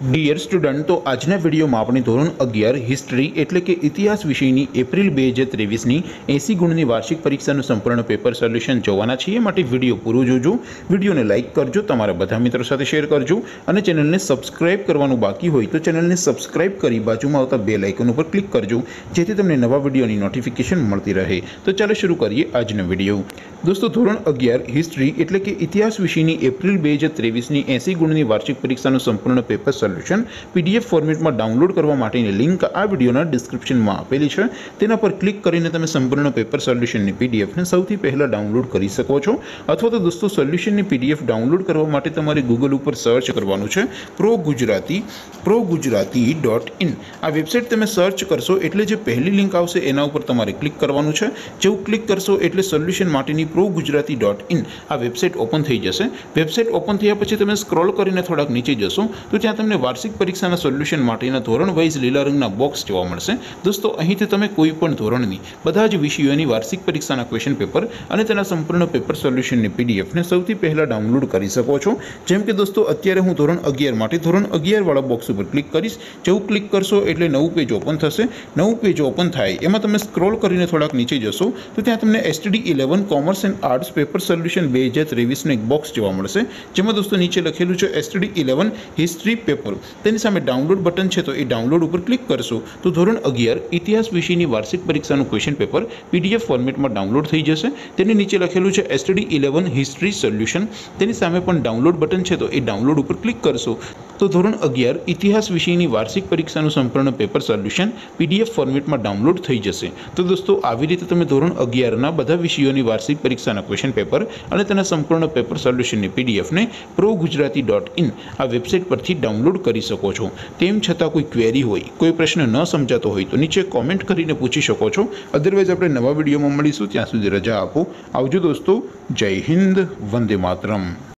Dear student તો આજના વિડીયોમાં આપણે ધોરણ અગિયાર હિસ્ટ્રી એટલે કે ઇતિહાસ વિષયની એપ્રિલ બે હજાર ત્રેવીસની એંસી ગુણની વાર્ષિક પરીક્ષાનું સંપૂર્ણ પેપર સોલ્યુશન જોવાના છીએ માટે વિડીયો પૂરો જોજો વિડીયોને લાઇક કરજો તમારા બધા મિત્રો સાથે શેર કરજો અને ચેનલને સબસ્ક્રાઇબ કરવાનું બાકી હોય તો ચેનલને સબસ્ક્રાઇબ કરી બાજુમાં આવતા બે લાઇકન ઉપર ક્લિક કરજો જેથી તમને નવા વિડીયોની નોટિફિકેશન મળતી રહે તો ચાલો શરૂ કરીએ આજનો વિડીયો દોસ્તો ધોરણ અગિયાર હિસ્ટ્રી એટલે કે ઇતિહાસ વિષયની એપ્રિલ બે હજાર ત્રેવીસની એંસી ગુણની વાર્ષિક પરીક્ષાનું સંપૂર્ણ પેપર સોલ્યુશન પીડીએફ ફોર્મેટમાં ડાઉનલોડ કરવા માટેની લિંક આ વિડીયોના ડિસ્ક્રિપ્શનમાં આપેલી છે તેના પર ક્લિક કરીને તમે સંપૂર્ણ પેપર સોલ્યુશનની પીડીએફને સૌથી પહેલાં ડાઉનલોડ કરી શકો છો અથવા તો દોસ્તો સોલ્યુશનની પીડીએફ ડાઉનલોડ કરવા માટે તમારે ગૂગલ ઉપર સર્ચ કરવાનું છે pro Gujarati pro Gujarati dot in આ વેબસાઇટ તમે સર્ચ કરશો એટલે જે પહેલી લિંક આવશે એના ઉપર તમારે ક્લિક કરવાનું છે જેવું ક્લિક કરશો એટલે સોલ્યુશન માટેની પ્રો ગુજરાતી ડોટ ઇન આ વેબસાઇટ ઓપન થઈ જશે વેબસાઇટ ઓપન થયા પછી તમે સ્ક્રોલ કરીને થોડાક નીચે જશો તો ત્યાં તમને વાર્ષિક પરીક્ષાના સોલ્યુશન માટેના ધોરણ વાઇઝ લીલા રંગના બોક્સ જોવા મળશે. દોસ્તો, અહીંથી તમે કોઈ પણ ધોરણની બધા જ વિષયોની વાર્ષિક પરીક્ષાના ક્વેશ્ચન પેપર અને તેના સંપૂર્ણ પેપર સોલ્યુશનની પીડીએફને સૌથી પહેલાં ડાઉનલોડ કરી શકો છો. જેમ કે દોસ્તો, અત્યારે હું ધોરણ અગિયાર માટે ધોરણ અગિયારવાળા બોક્સ ઉપર ક્લિક કરીશ. જેવું ક્લિક કરશો એટલે નવું પેજ ઓપન થશે. નવું પેજ ઓપન થાય, એમાં તમે સ્ક્રોલ કરીને થોડાક નીચે જશો, તો ત્યાં તમને STD eleven commerce and arts paper solution બે હજાર ત્રેવીસનું એક બોક્સ જોવા મળશે. જેમાં દોસ્તો નીચે લખેલું છે એસટીડી ઇલેવન હિસ્ટ્રી પેપર તેની સામે ડાઉનલોડ બટન છે તો એ ડાઉનલોડ ઉપર ક્લિક કરશો તો ધોરણ અગિયાર ઇતિહાસ વિષયની વાર્ષિક પરીક્ષાનું ક્વેશ્ચન પેપર પીડીએફ ફોર્મેટમાં ડાઉનલોડ થઈ જશે તેની નીચે લખેલું છે એસટીડી ઇલેવન હિસ્ટ્રી સોલ્યુશન તેની સામે પણ ડાઉનલોડ બટન છે તો એ ડાઉનલોડ ઉપર ક્લિક કરશો તો ધોરણ અગિયાર, ઇતિહાસ વિષયની વાર્ષિક પરીક્ષાનું સંપૂર્ણ પેપર સોલ્યુશન પીડીએફ ફોર્મેટમાં ડાઉનલોડ થઈ જશે. તો દોસ્તો, આવી રીતે તમે ધોરણ અગિયારના બધા વિષયોની વાર્ષિક પરીક્ષાના ક્વેશ્ચન પેપર અને તેના સંપૂર્ણ પેપર સોલ્યુશનની પીડીએફને પ્રો ગુજરાતી ડોટ ઇન આ વેબસાઇટ પરથી ડાઉનલોડ કરી શકો છો. તેમ છતાં કોઈ ક્વેરી હોય, કોઈ પ્રશ્ન ન સમજાતો હોય, તો નીચે કોમેન્ટ કરીને પૂછી શકો છો. અદરવાઇઝ આપણે નવા વિડીયોમાં મળીશું. ત્યાં સુધી રજા આપો. આવજો દોસ્તો. જય હિન્દ. વંદે માતરમ.